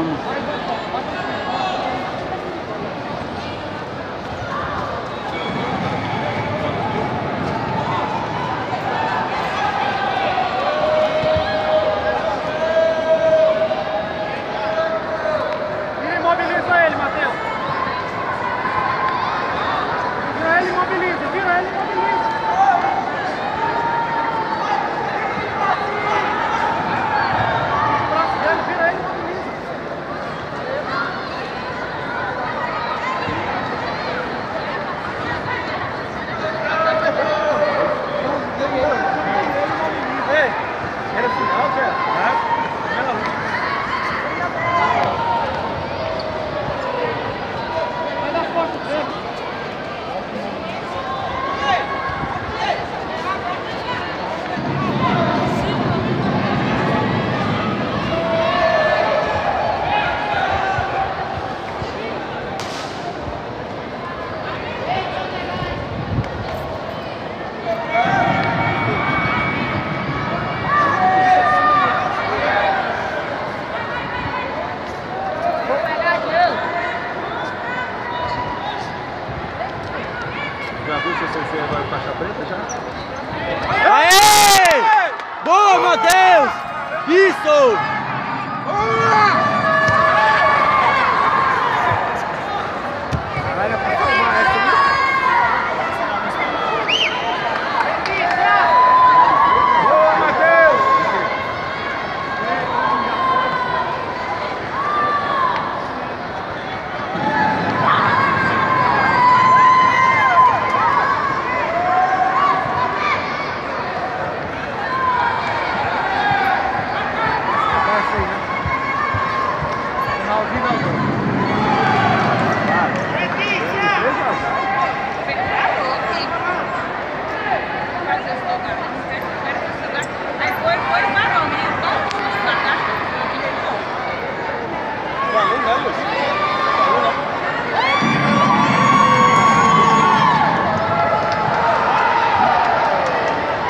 um, Já viu seu sensei agora em caixa preta já? Aê! Boa, Matheus! Isso! Boa!